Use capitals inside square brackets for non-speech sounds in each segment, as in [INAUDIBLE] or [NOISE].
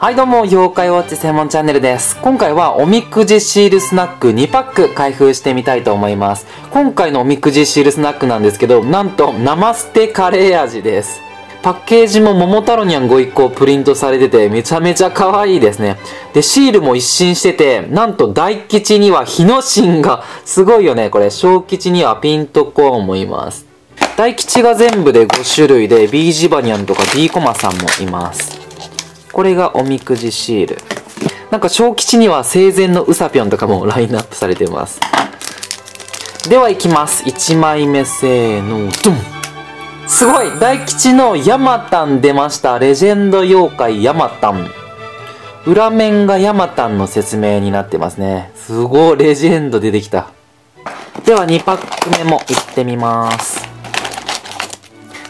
はいどうも、妖怪ウォッチ専門チャンネルです。今回はおみくじシールスナック2パック開封してみたいと思います。今回のおみくじシールスナックなんですけど、なんと生ステカレー味です。パッケージも桃太郎にゃんご一個プリントされててめちゃめちゃ可愛いですね。で、シールも一新してて、なんと大吉には日の神がすごいよね。これ、小吉にはピントコーンもいます。大吉が全部で5種類で、ビージバニャンとか D コマさんもいます。これがおみくじシール。なんか小吉には生前のウサピョンとかも [LAUGHS] ラインナップされてます。では行きます。1枚目せーの、ドンすごい大吉のヤマタン出ました。レジェンド妖怪ヤマタン。裏面がヤマタンの説明になってますね。すごい、レジェンド出てきた。では2パック目も行ってみます。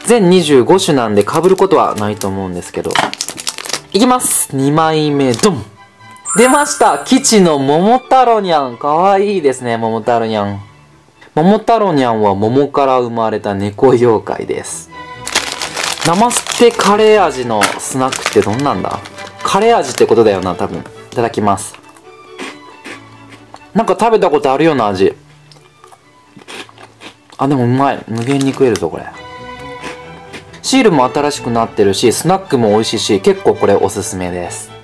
全25種なんで被ることはないと思うんですけど。いきます。2枚目、ドン出ました基地の桃太郎にゃん。かわいいですね、桃太郎にゃん。桃太郎にゃんは桃から生まれた猫妖怪です。生ステカレー味のスナックってどんなんだ？カレー味ってことだよな、多分。いただきます。なんか食べたことあるような味。あ、でもうまい。無限に食えるぞ、これ。シールも新しくなってるし、スナックも美味しいし、結構これおすすめです。